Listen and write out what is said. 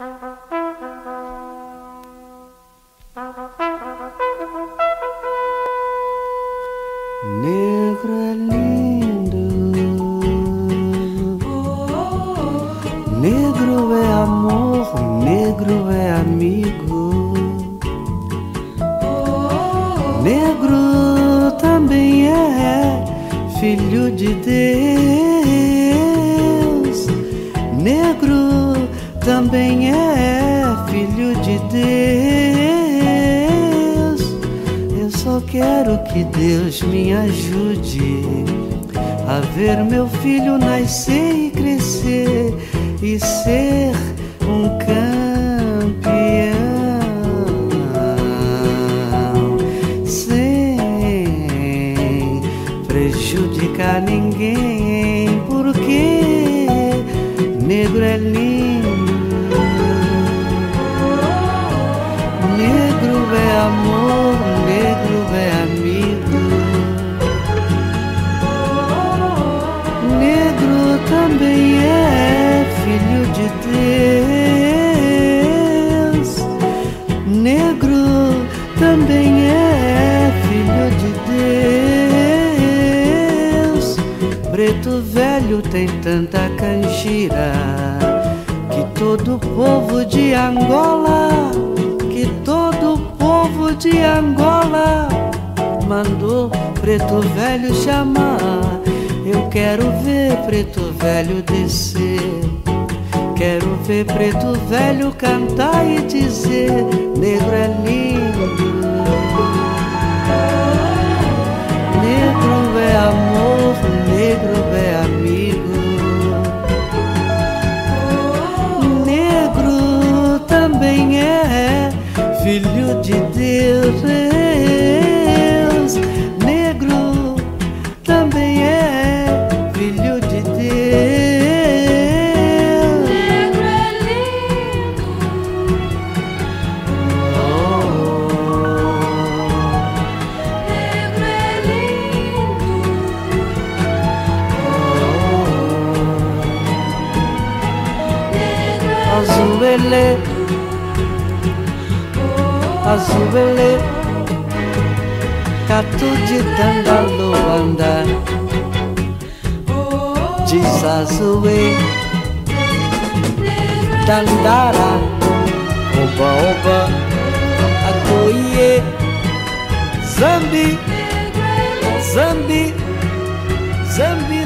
Negro é lindo, negro é amor, negro é amigo, negro também é filho de Deus, negro também é filho de Deus. Eu só quero que Deus me ajude a ver meu filho nascer e crescer e ser um campeão sem prejudicar ninguém, porque negro é lindo, também é filho de Deus, negro também é filho de Deus. Preto velho tem tanta canjira que todo povo de Angola, que todo povo de Angola mandou preto velho chamar. Quero ver preto velho descer. Quero ver preto velho cantar e dizer: Negro é lindo, negro é amor, negro é amigo, negro também é filho de Deus. Azuele, azuele, catu de Tandaloanda, diz azue, dandara, oba oba, akoie, zambi, zambi, zambi.